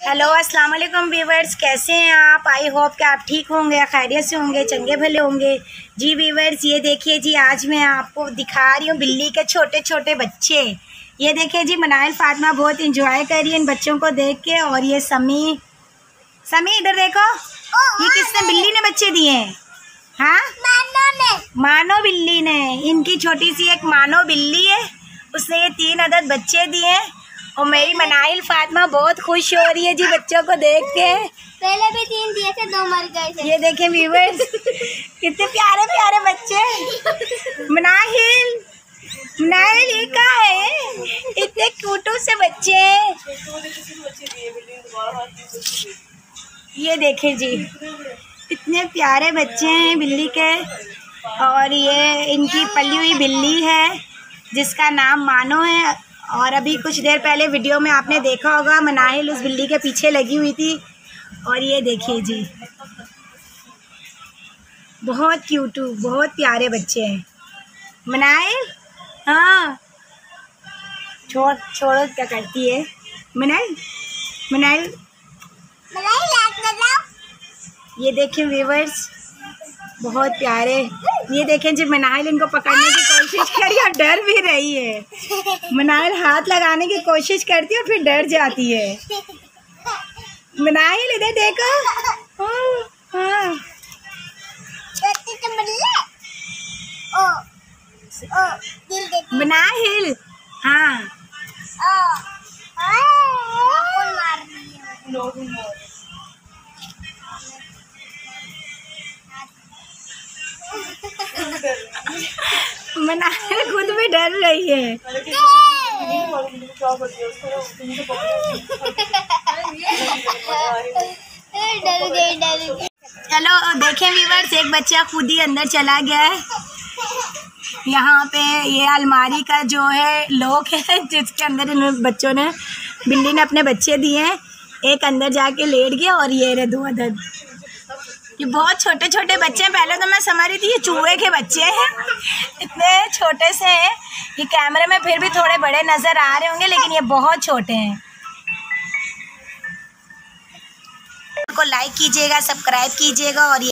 Hello अस्सलाम वालेकुम viewers कैसे हैं आप? आई होप कि आप ठीक होंगे खैरियत से होंगे चंगे भले होंगे। जी वीवर्स ये देखिए जी आज मैं आपको दिखा रही हूँ बिल्ली के छोटे छोटे बच्चे। ये देखिए जी मनाइल फातिमा बहुत इंजॉय कर रही है इन बच्चों को देख के। और ये समी समी इधर देखो। ये किसने बिल्ली ने बच्चे दिए? हैं? हाँ मानो बिल्ली ने। इनकी छोटी सी एक मानो बिल्ली है। उसने ये तीन अदद बच्चे दिए। हैं और मेरी मनाइल फातिमा बहुत खुश हो रही है जी बच्चों को देख के। पहले भी तीन दिए थे दो मर गए थे। ये देखें व्यूवर्स कितने प्यारे प्यारे बच्चे। मनाहिल मनाहिल ये क्या है? इतने क्यूटू से बच्चे ये देखें जी इतने प्यारे बच्चे हैं बिल्ली के। और ये इनकी पली हुई बिल्ली है जिसका नाम मानो है। और अभी कुछ देर पहले वीडियो में आपने देखा होगा मनाहिल उस बिल्ली के पीछे लगी हुई थी। और ये देखिए जी। बहुत क्यूटू बहुत प्यारे बच्चे हैं। मनाइल हाँ। छोड़ छोड़ो क्या करती है? मनाइल मनाइल ये देखिए व्यूवर्स बहुत प्यारे। ये देखें जी मनाइल इनको पकड़ने की कोशिश करी और डर भी रही है। मनाइल हाथ लगाने की कोशिश करती है और फिर डर जाती है। मनाइल इधर देखो। हाँ, हाँ। मनाइल हाँ। मनाइल खुद भी डर रही है। डर गई डर गई। चलो देखें वीवर्स एक बच्चा खुद ही अंदर चला गया है। यहाँ पे ये अलमारी का जो है लॉक है जिसके अंदर इन बच्चों ने बिल्ली ने अपने बच्चे दिए हैं एक अंदर जाके लेट गया और ये रहे दो अदद ये बहुत छोटे छोटे बच्चे हैं। पहले तो मैं समझ रही थी ये चूहे के बच्चे हैं। इतने छोटे से हैं। ये कैमरे में फिर भी थोड़े बड़े नज़र आ रहे होंगे, लेकिन ये बहुत छोटे हैं। को लाइक कीजिएगा सब्सक्राइब कीजिएगा और ये